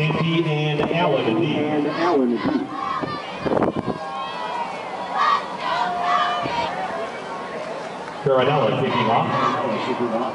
Tempe and Allen D. And Allen D. Carinella kicking off. Kicking off.